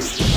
Go!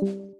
You